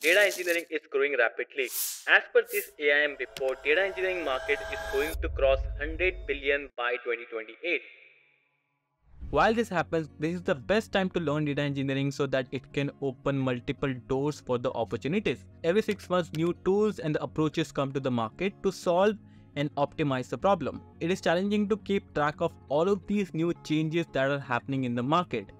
Data engineering is growing rapidly. As per this AIM report, data engineering market is going to cross 100 billion by 2028. While this happens, this is the best time to learn data engineering so that it can open multiple doors for the opportunities. Every 6 months, new tools and approaches come to the market to solve and optimize the problem. It is challenging to keep track of all of these new changes that are happening in the market.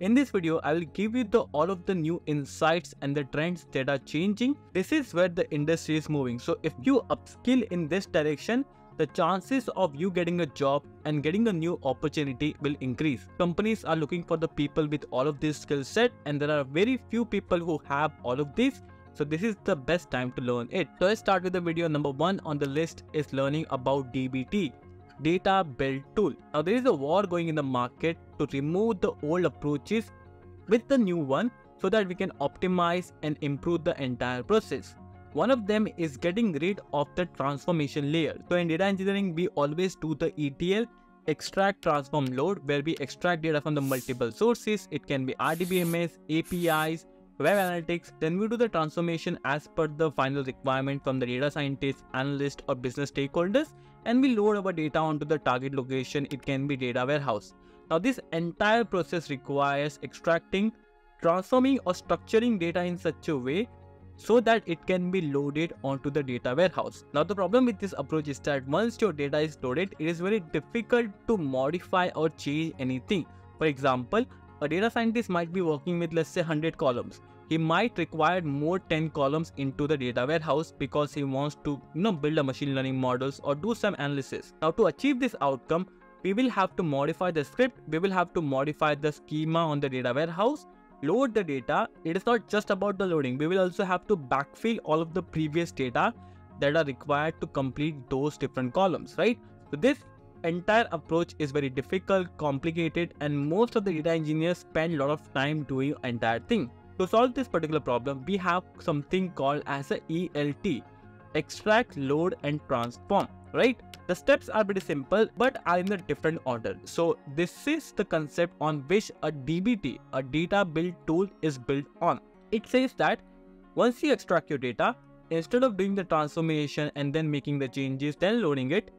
In this video, I will give you the all of the new insights and the trends that are changing. This is where the industry is moving. So if you upskill in this direction, the chances of you getting a job and getting a new opportunity will increase. Companies are looking for the people with all of this skill set and there are very few people who have all of this. So this is the best time to learn it. So let's start with the video number one on the list is learning about DBT. Data Build Tool. Now there is a war going in the market to remove the old approaches with the new one so that we can optimize and improve the entire process. One of them is getting rid of the transformation layer. So in data engineering, we always do the ETL, extract, transform, load, where we extract data from the multiple sources. It can be RDBMS, APIs, web analytics. Then we do the transformation as per the final requirement from the data scientist, analyst, or business stakeholders. And we load our data onto the target location. It can be data warehouse. Now this entire process requires extracting, transforming or structuring data in such a way so that it can be loaded onto the data warehouse. Now the problem with this approach is that once your data is loaded, it is very difficult to modify or change anything. For example, a data scientist might be working with let's say 100 columns. He might require more 10 columns into the data warehouse because he wants to you know build a machine learning models or do some analysis. Now to achieve this outcome, we will have to modify the script, we will have to modify the schema on the data warehouse load the data, it is not just about the loading. We will also have to backfill all of the previous data that are required to complete those different columns, right? So this entire approach is very difficult, complicated, and most of the data engineers spend a lot of time doing entire thing. To solve this particular problem, we have something called as a ELT, extract, load, and transform, right? The steps are pretty simple but are in a different order. So this is the concept on which a DBT, a data build tool is built on. It says that once you extract your data, instead of doing the transformation and then making the changes, then loading it,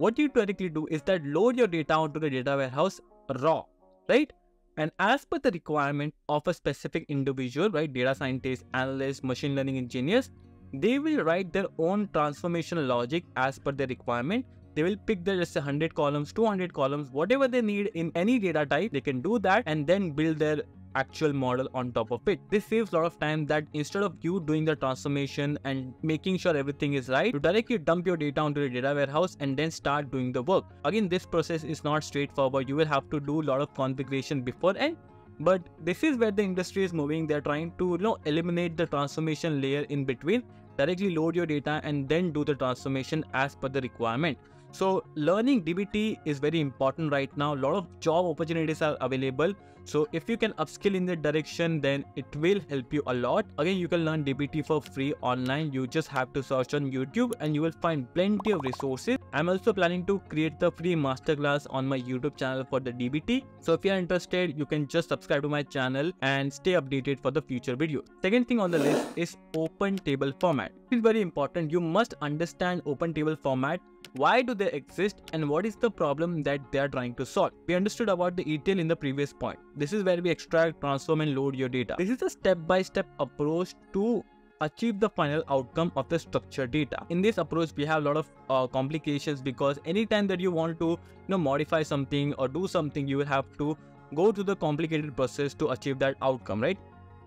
what you directly do is that load your data onto the data warehouse raw, right? And as per the requirement of a specific individual, right, data scientists, analysts, machine learning engineers, they will write their own transformation logic as per their requirement. They will pick their just 100 columns, 200 columns, whatever they need in any data type, they can do that and then build their actual model on top of it. This saves a lot of time that instead of you doing the transformation and making sure everything is right, you directly dump your data onto the data warehouse and then start doing the work. Again, this process is not straightforward. You will have to do a lot of configuration before and but this is where the industry is moving they're trying to you know eliminate the transformation layer in between directly load your data and then do the transformation as per the requirement so learning dbt is very important right now a lot of job opportunities are available so if you can upskill in that direction, then it will help you a lot. Again, you can learn DBT for free online. You just have to search on YouTube and you will find plenty of resources. I'm also planning to create the free masterclass on my YouTube channel for the DBT. So if you're interested, you can just subscribe to my channel and stay updated for the future videos. Second thing on the list is open table format. It's very important. You must understand open table format why do they exist and what is the problem that they are trying to solve. We understood about the ETL in the previous point. This is where we extract, transform and load your data. This is a step-by-step -step approach to achieve the final outcome of the structured data. In this approach, we have a lot of uh, complications because anytime that you want to you know, modify something or do something, you will have to go through the complicated process to achieve that outcome, right?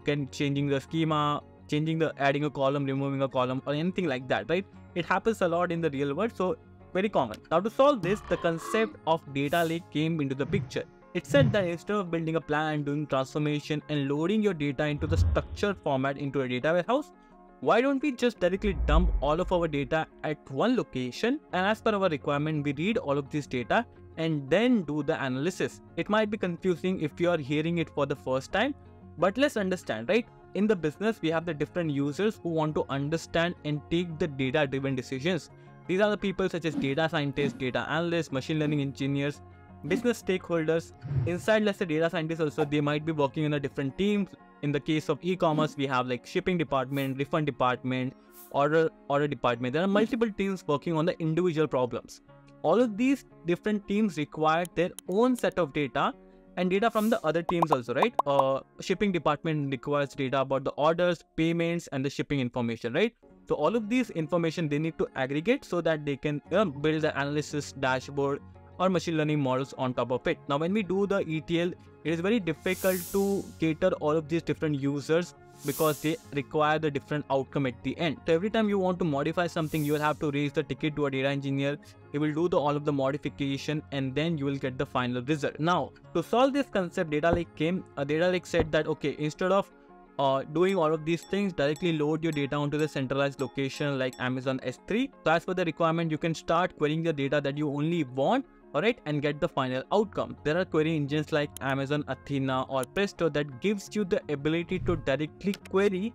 Can changing the schema, changing the adding a column, removing a column or anything like that, right? It happens a lot in the real world. So very common. Now to solve this, the concept of data lake came into the picture. It said that instead of building a plan, and doing transformation and loading your data into the structured format into a data warehouse, why don't we just directly dump all of our data at one location and as per our requirement, we read all of this data and then do the analysis. It might be confusing if you are hearing it for the first time, but let's understand, right? In the business, we have the different users who want to understand and take the data driven decisions. These are the people such as data scientists, data analysts, machine learning engineers, business stakeholders. Inside, let's say data scientists also, they might be working in a different teams in the case of e-commerce, we have like shipping department, refund department, order order department. There are multiple teams working on the individual problems. All of these different teams require their own set of data and data from the other teams also, right? Uh, shipping department requires data about the orders, payments, and the shipping information, right? So all of these information they need to aggregate so that they can you know, build the analysis dashboard or machine learning models on top of it. Now, when we do the ETL, it is very difficult to cater all of these different users because they require the different outcome at the end. So every time you want to modify something, you will have to raise the ticket to a data engineer. He will do the all of the modification and then you will get the final result. Now, to solve this concept, data lake came. A data lake said that okay, instead of uh, doing all of these things, directly load your data onto the centralized location like Amazon S3. So as per the requirement, you can start querying the data that you only want alright and get the final outcome. There are query engines like Amazon Athena or Presto that gives you the ability to directly query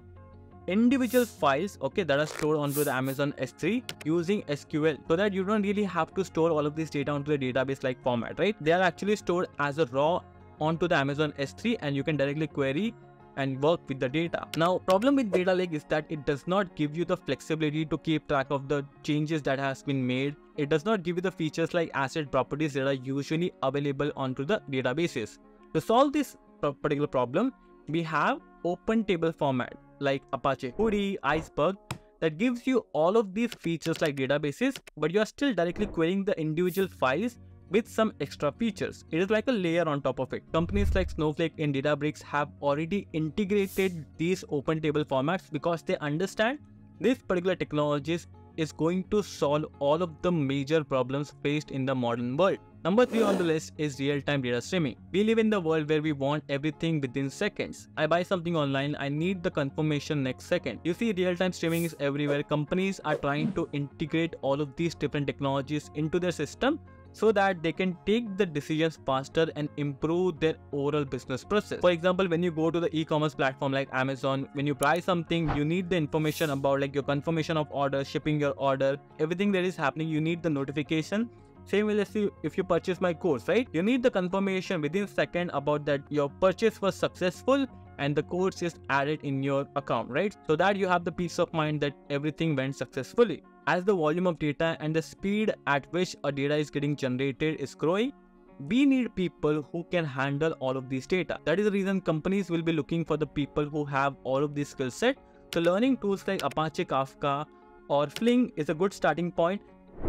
individual files okay that are stored onto the amazon s3 using sql so that you don't really have to store all of this data onto the database like format right they are actually stored as a raw onto the amazon s3 and you can directly query and work with the data. Now, problem with data lake is that it does not give you the flexibility to keep track of the changes that has been made. It does not give you the features like ACID properties that are usually available onto the databases. To solve this particular problem, we have open table format like Apache Hudi, Iceberg that gives you all of these features like databases, but you are still directly querying the individual files with some extra features. It is like a layer on top of it. Companies like Snowflake and Databricks have already integrated these open table formats because they understand this particular technologies is going to solve all of the major problems faced in the modern world. Number 3 on the list is real-time data streaming. We live in the world where we want everything within seconds. I buy something online, I need the confirmation next second. You see real-time streaming is everywhere. Companies are trying to integrate all of these different technologies into their system so that they can take the decisions faster and improve their overall business process. For example, when you go to the e-commerce platform like Amazon, when you buy something, you need the information about like your confirmation of order, shipping your order, everything that is happening, you need the notification same you if you purchase my course, right? You need the confirmation within second about that your purchase was successful and the course is added in your account, right? So that you have the peace of mind that everything went successfully. As the volume of data and the speed at which a data is getting generated is growing, we need people who can handle all of these data. That is the reason companies will be looking for the people who have all of these skill set. So learning tools like Apache Kafka or Flink is a good starting point.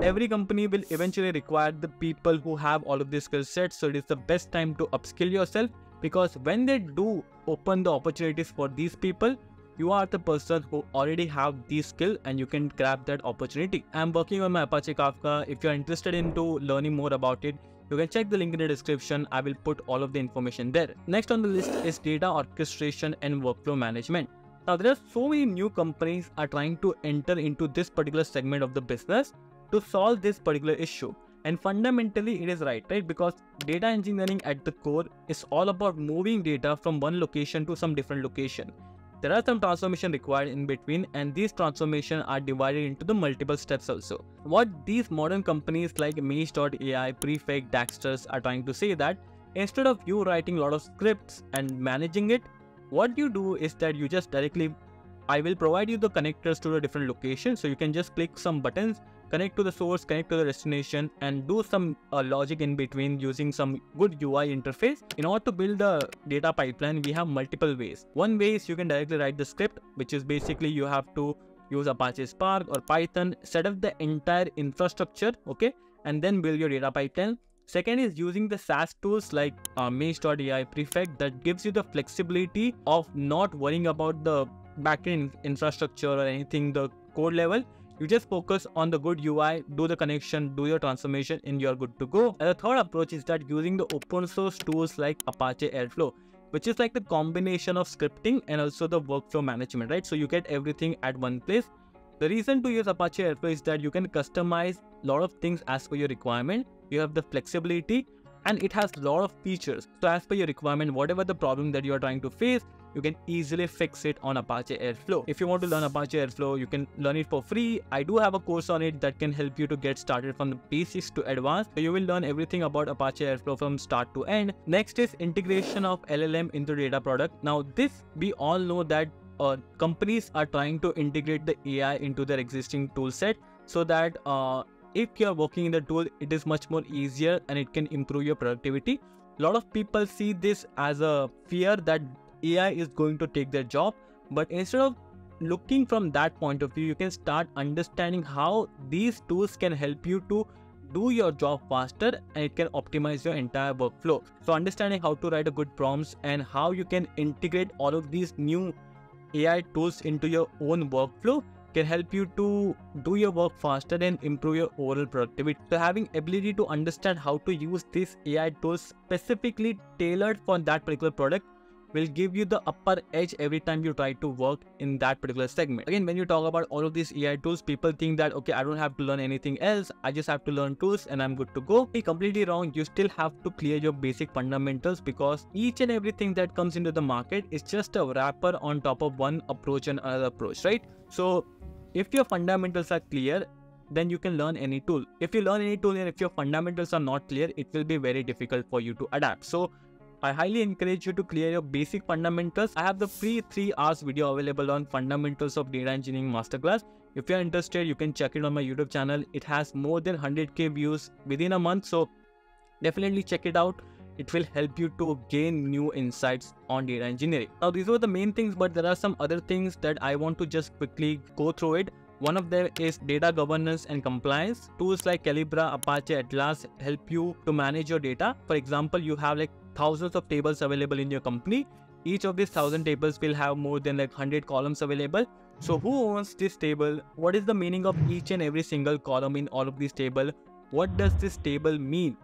Every company will eventually require the people who have all of these skill sets. So it is the best time to upskill yourself because when they do open the opportunities for these people you are the person who already have the skill and you can grab that opportunity. I'm working on my apache kafka. If you're interested into learning more about it you can check the link in the description. I will put all of the information there. Next on the list is data orchestration and workflow management. Now there are so many new companies are trying to enter into this particular segment of the business to solve this particular issue. And fundamentally, it is right, right? Because data engineering at the core is all about moving data from one location to some different location. There are some transformation required in between and these transformation are divided into the multiple steps also. What these modern companies like Mage.ai, Prefect, Dagsters are trying to say that instead of you writing a lot of scripts and managing it, what you do is that you just directly I will provide you the connectors to the different locations so you can just click some buttons connect to the source, connect to the destination and do some uh, logic in between using some good UI interface. In order to build the data pipeline, we have multiple ways. One way is you can directly write the script, which is basically you have to use Apache Spark or Python, set up the entire infrastructure, okay, and then build your data pipeline. Second is using the SaaS tools like uh, Mage.ai Prefect that gives you the flexibility of not worrying about the backend infrastructure or anything, the code level. You just focus on the good UI, do the connection, do your transformation and you're good to go. And the third approach is that using the open source tools like Apache Airflow which is like the combination of scripting and also the workflow management, right? So you get everything at one place. The reason to use Apache Airflow is that you can customize a lot of things as per your requirement. You have the flexibility and it has a lot of features. So as per your requirement, whatever the problem that you are trying to face, you can easily fix it on Apache Airflow. If you want to learn Apache Airflow, you can learn it for free. I do have a course on it that can help you to get started from the basics to advanced. So you will learn everything about Apache Airflow from start to end. Next is integration of LLM into data product. Now this, we all know that uh, companies are trying to integrate the AI into their existing tool set so that uh, if you're working in the tool, it is much more easier and it can improve your productivity. A lot of people see this as a fear that AI is going to take their job, but instead of looking from that point of view, you can start understanding how these tools can help you to do your job faster and it can optimize your entire workflow. So understanding how to write a good prompts and how you can integrate all of these new AI tools into your own workflow can help you to do your work faster and improve your overall productivity. So having ability to understand how to use these AI tools specifically tailored for that particular product will give you the upper edge every time you try to work in that particular segment. Again, when you talk about all of these AI tools, people think that, okay, I don't have to learn anything else. I just have to learn tools and I'm good to go. Be completely wrong. You still have to clear your basic fundamentals because each and everything that comes into the market is just a wrapper on top of one approach and another approach, right? So if your fundamentals are clear, then you can learn any tool. If you learn any tool and if your fundamentals are not clear, it will be very difficult for you to adapt. So I highly encourage you to clear your basic fundamentals. I have the free 3 hours video available on fundamentals of data engineering masterclass. If you're interested, you can check it on my YouTube channel. It has more than 100k views within a month. So definitely check it out. It will help you to gain new insights on data engineering. Now these were the main things, but there are some other things that I want to just quickly go through it. One of them is data governance and compliance. Tools like Collibra, Apache, Atlas help you to manage your data. For example, you have like thousands of tables available in your company. Each of these thousand tables will have more than like 100 columns available. So who owns this table? What is the meaning of each and every single column in all of these table? What does this table mean?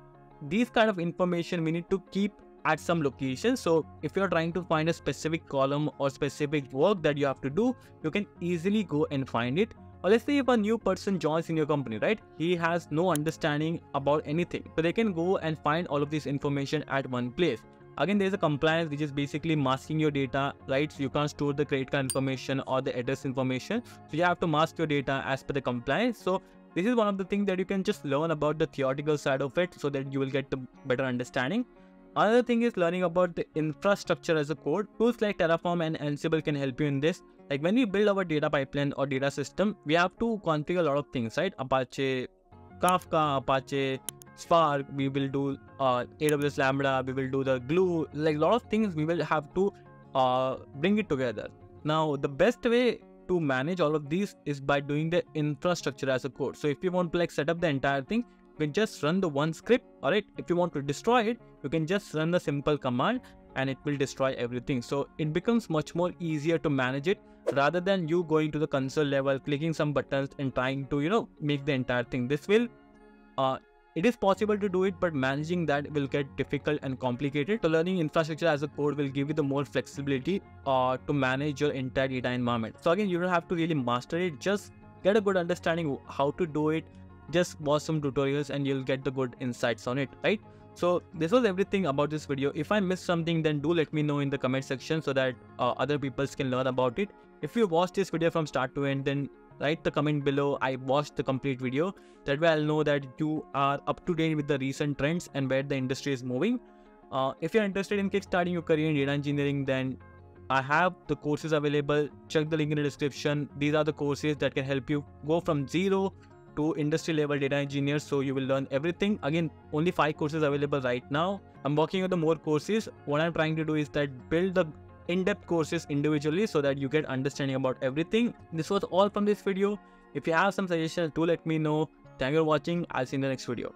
These kind of information we need to keep at some location. So if you're trying to find a specific column or specific work that you have to do, you can easily go and find it. Or let's say if a new person joins in your company, right? He has no understanding about anything. So they can go and find all of this information at one place. Again, there's a compliance which is basically masking your data, right? So you can't store the credit card information or the address information. So you have to mask your data as per the compliance. So this is one of the things that you can just learn about the theoretical side of it so that you will get the better understanding. Another thing is learning about the infrastructure as a code. Tools like Terraform and Ansible can help you in this. Like when we build our data pipeline or data system, we have to configure a lot of things, right? Apache, Kafka, Apache, Spark, we will do uh, AWS Lambda, we will do the glue, like a lot of things we will have to uh, bring it together. Now, the best way to manage all of these is by doing the infrastructure as a code. So if you want to like set up the entire thing, you can just run the one script alright if you want to destroy it you can just run the simple command and it will destroy everything so it becomes much more easier to manage it rather than you going to the console level clicking some buttons and trying to you know make the entire thing this will uh, it is possible to do it, but managing that will get difficult and complicated. So learning infrastructure as a code will give you the more flexibility uh, to manage your entire data environment. So again, you don't have to really master it. Just get a good understanding how to do it just watch some tutorials and you'll get the good insights on it right so this was everything about this video. If i missed something then do let me know in the comment section so that uh, other people can learn about it. If you watched this video from start to end then write the comment below. I watched the complete video. That way i'll know that you are up to date with the recent trends and where the industry is moving. Uh, if you're interested in kickstarting your career in data engineering then I have the courses available. Check the link in the description. These are the courses that can help you go from zero to industry level data engineers so you will learn everything. Again only five courses available right now. I'm working on the more courses. What i'm trying to do is that build the in-depth courses individually so that you get understanding about everything. This was all from this video. If you have some suggestions do let me know. Thank you for watching. I'll see you in the next video